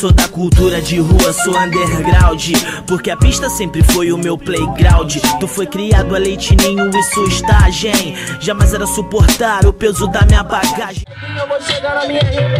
sou da cultura de rua, sou underground. Porque a pista sempre foi o meu playground. Tu foi criado a leite ninho e sua estagem. Jamais era suportar o peso da minha bagagem. Eu vou chegar na minha rima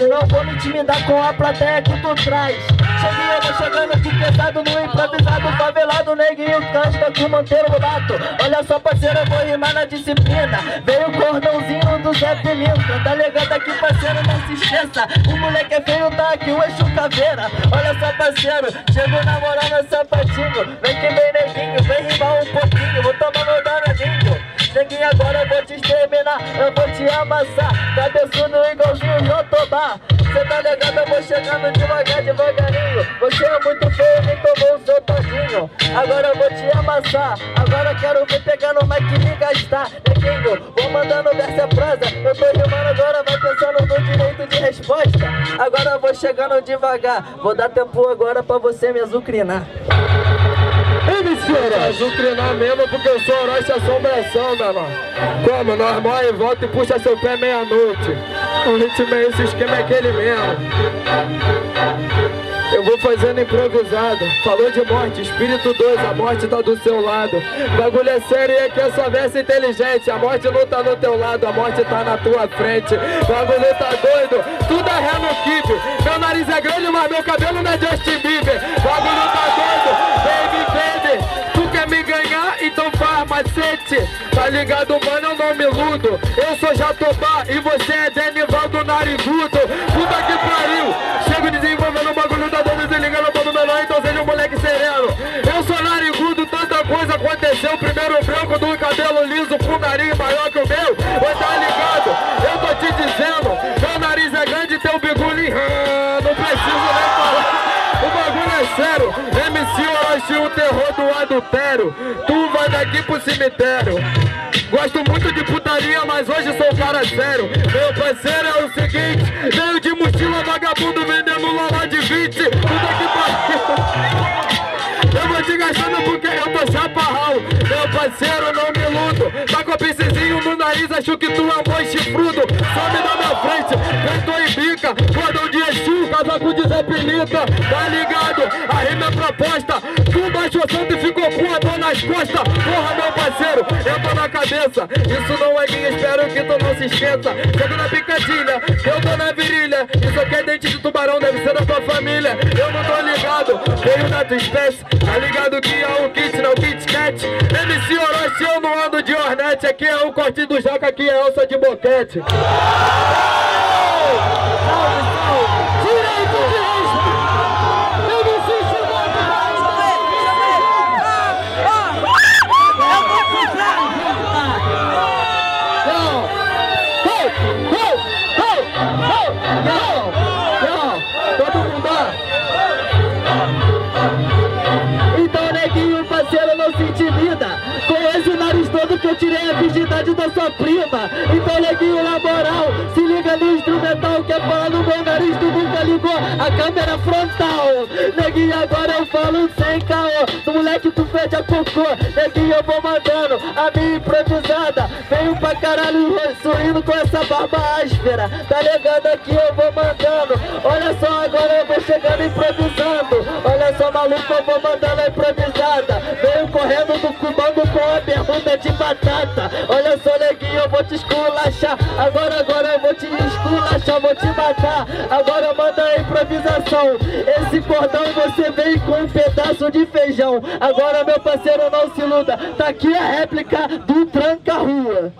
e Não vou me intimidar com a plateia que tu traz Eu vou chegando aqui pesado no improvisado Favelado, neguinho, canta com o Monteiro Lobato Olha só parceiro, eu vou rimar na disciplina. Veio o cordãozinho do Zé Pimenta Tá ligado aqui parceiro, não se esqueça. O moleque é feio, tá aqui o eixo caveira. Olha só parceiro, chego na moral sapatinho Vem que vem neguinho, vem rimar um pouquinho. Vou tomar meu danadinho. Neguinho, agora eu vou te exterminar Eu vou te amassar. Cabeçudo igualzinho Jotobá Cê tá ligado, eu vou chegando devagar, devagarinho. Você é muito feio, me tomou o seu todinho Agora eu vou te amassar. Agora quero ver pegando o mic e me gastar. Neguinho, vou mandando versa prosa. Eu tô rimando agora, vai pensando no direito de resposta. Agora eu vou chegando devagar. Vou dar tempo agora pra você me azucrinar Mentira! Azucrinar mesmo porque eu sou Orochi Assombração, meu irmão. Como? Nós morre e volta e puxa seu pé meia-noite. O ritmo é esse, esquema é aquele mesmo. Eu vou fazendo improvisado. Falou de morte, espírito 2, a morte tá do seu lado. Bagulho é sério e é só verso inteligente. A morte não tá no teu lado, a morte tá na tua frente. Bagulho tá doido, tudo é ré no kibe. Meu nariz é grande, mas meu cabelo não é Justin Bieber. Bagulho tá doido, Macete. Tá ligado, mano? Eu não me iludo. Eu sou Jatobá e você é Denivaldo Narigudo. Puta que pariu. Chego desenvolvendo o bagulho da dona se ligando todo menor, então seja um moleque sereno. Eu sou narigudo, tanta coisa aconteceu. Primeiro branco do cabelo liso com nariz maior que o meu. Vai tá ligado? Eu tô te dizendo, meu nariz é grande, teu bigulho não preciso nem falar. O bagulho é sério, MC Orochi, o terror do adultério. Tu daqui pro cemitério. Gosto muito de putaria, mas hoje sou cara sério. Meu parceiro é o seguinte: veio de mochila vagabundo vendendo lolá de 20. Puta que pariu. Eu vou te gastando porque eu tô chaparral. Meu parceiro, não me iludo. Tá com pincezinho no nariz, acho que tu é um boi chifrudo. Some da minha frente, cantou e bica. Cordão de Exu, casaco de Zé Pelita. Tá ligado? A rima é proposta. Santo e ficou com a dor nas costas. Porra, meu parceiro, tô na cabeça. Isso não é minha, espero que tu não se esqueça. Chego na picadilha, eu tô na virilha. Isso aqui é dente de tubarão, deve ser da tua família. Eu não tô ligado, veio da tua espécie. Tá ligado que é o kit, não Kit Kat. MC Orochi, eu não ando de Hornet. Aqui é o corte do Joca, aqui é alça de boquete. Todo mundo, Então, neguinho, parceiro, não se intimida. Conhece o nariz todo que eu tirei a virgindade da sua prima. Então, neguinho, na moral, se liga no instrumental que é falar no meu nariz, nunca ligou a câmera frontal. Neguinho, agora eu falo sem caô. Do moleque, tu fede a cocô. Neguinho, eu vou mandando a minha improvisada. Venho pra caralho sorrindo com essa barba áspera. Tá ligado aqui, eu vou mandando. Olha só, agora eu vou chegando improvisando. Olha só, maluco, eu vou mandando a improvisada. Venho correndo do com a bermuda de batata. Olha só, neguinho, eu vou te esculachar. Agora, agora eu vou te esculachar, vou te matar. Agora manda a improvisação. Esse cordão você vem com um pedaço de feijão. Agora, meu parceiro, não se iluda. Tá aqui a réplica do Tranca Rua.